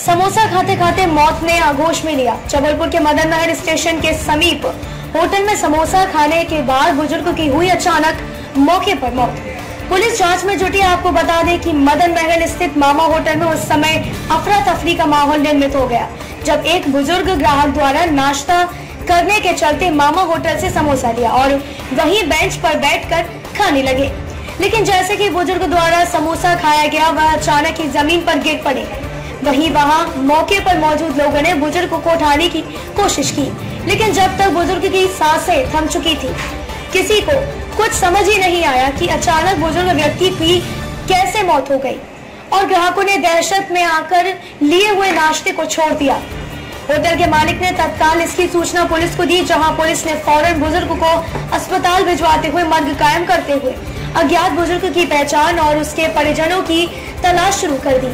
समोसा खाते खाते मौत ने आगोश में लिया। जबलपुर के मदन महल स्टेशन के समीप होटल में समोसा खाने के बाद बुज़ुर्ग की हुई अचानक मौके पर मौत। पुलिस जाँच में जुटी, आपको बता दें कि मदन महल स्थित मामा होटल में उस समय अफरा तफरी का माहौल निर्मित हो गया, जब एक बुज़ुर्ग ग्राहक द्वारा नाश्ता करने के चलते मामा होटल से समोसा लिया और वहीं बेंच पर बैठकर खाने लगे। लेकिन जैसे कि बुज़ुर्ग द्वारा समोसा खाया गया, वह अचानक ही ज़मीन पर गिर पड़े। वहीं वहाँ मौके पर मौजूद लोगों ने बुज़ुर्ग को उठाने की कोशिश की, लेकिन जब तक बुज़ुर्ग की साँसें थम चुकी थी, किसी को कुछ समझ ही नहीं आया कि अचानक बुज़ुर्ग व्यक्ति की कैसे मौत हो गई और ग्राहकों ने दहशत में आकर लिए हुए नाश्ते को छोड़ दिया। होटल के मालिक ने तत्काल इसकी सूचना पुलिस को दी, जहाँ पुलिस ने फ़ौरन बुज़ुर्ग को अस्पताल भिजवाते हुए मर्ग कायम करते हुए अज्ञात बुज़ुर्ग की पहचान और उसके परिजनों की तलाश शुरू कर दी।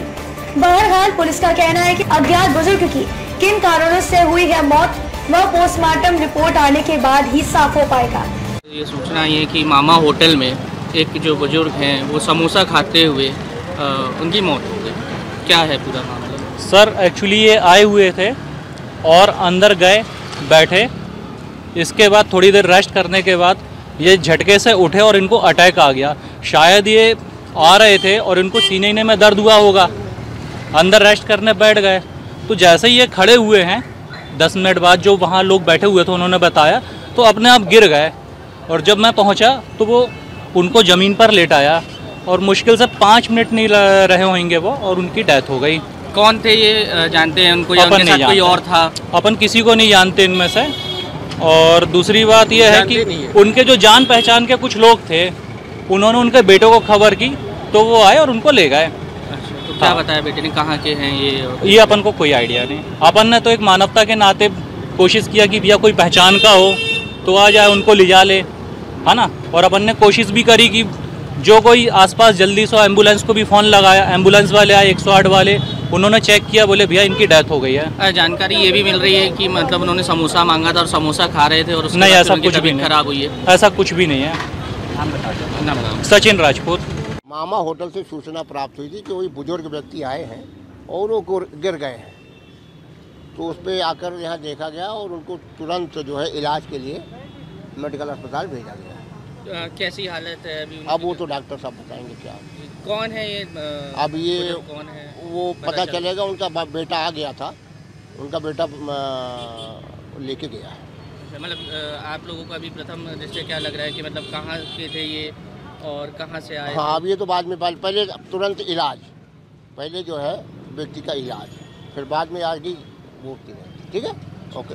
बहरहाल पुलिस का कहना है कि अज्ञात बुज़ुर्ग की किन कारणों से हुई है मौत वह पोस्टमार्टम रिपोर्ट आने के बाद ही साफ़ हो पाएगा। ये सूचना ये कि मामा होटल में एक जो बुज़ुर्ग हैं वो समोसा खाते हुए अ, उनकी मौत हो गई। क्या है पूरा मामला? सर एक्चुअली ये आए हुए थे और अंदर गए बैठे। इसके बाद थोड़ी देर रेस्ट करने के बाद ये झटके से उठे और इनको अटैक आ गया। शायद ये आ रहे थे और इनको सीने में दर्द हुआ होगा। अंदर रेस्ट करने बैठ गए। तो जैसे ही ये खड़े हुए हैं दस मिनट बाद जो वहाँ लोग बैठे हुए थे उन्होंने बताया तो अपने आप गिर गए। और जब मैं पहुँचा तो वो उनको ज़मीन पर लेटाया और मुश्किल से पाँच मिनट नहीं रहे होंगे वो और उनकी डेथ हो गई। कौन थे ये जानते हैं उनको या अपन नहीं कोई। और था? अपन किसी को नहीं जानते इनमें से। और दूसरी बात यह है कि है। उनके जो जान पहचान के कुछ लोग थे उन्होंने उनके बेटों को खबर की तो वो आए और उनको ले गए। तो क्या हाँ। बताया बेटे ने कहाँ के हैं ये? ये अपन को कोई आइडिया नहीं। अपन ने तो एक मानवता के नाते कोशिश किया कि भैया कोई पहचान का हो तो आ जाए उनको ले जा ले। है ना? और अपन ने कोशिश भी करी कि जो कोई आसपास जल्दी से एंबुलेंस को भी फ़ोन लगाया एंबुलेंस वाले आए 108 वाले उन्होंने चेक किया बोले भैया इनकी डेथ हो गई है। जानकारी ये भी मिल रही है कि मतलब उन्होंने समोसा मांगा था और समोसा खा रहे थे और नहीं, ऐसा कुछ भी नहीं। खराब हुई है। ऐसा कुछ भी नहीं है। सचिन राजपूत। मामा होटल से सूचना प्राप्त हुई थी कि वही बुज़ुर्ग व्यक्ति आए हैं और वो गिर गए हैं। तो उस पर आकर यहाँ देखा गया और उनको तुरंत जो है इलाज के लिए मेडिकल अस्पताल भेजा गया। कैसी हालत है अभी अब वो तो डॉक्टर साहब बताएँगे क्या। कौन है ये अब ये कौन है? वो पता पता चलेगा उनका बेटा आ गया था। उनका बेटा लेके गया। है अच्छा, मतलब आप लोगों को अभी प्रथम दृष्टया क्या लग रहा है कि मतलब कहाँ के थे ये? और कहाँ से आए? हाँ अब ये तो बाद में पहले तुरंत इलाज। पहले जो है, व्यक्ति का इलाज। फिर बाद में आगे वो ठीक है? ओके।